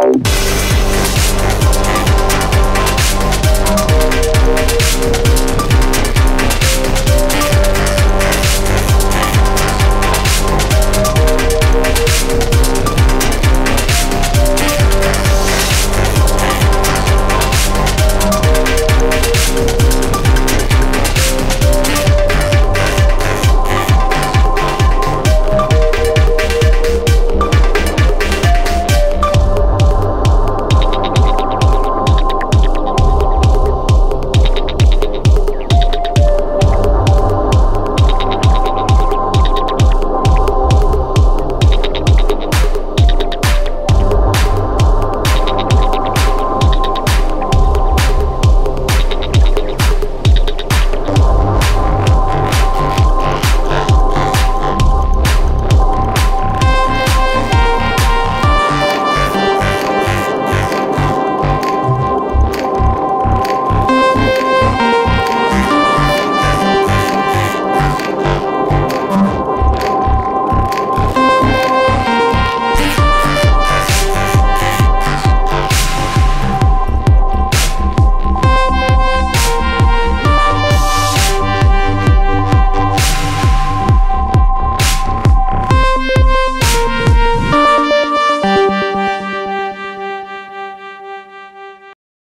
Bye.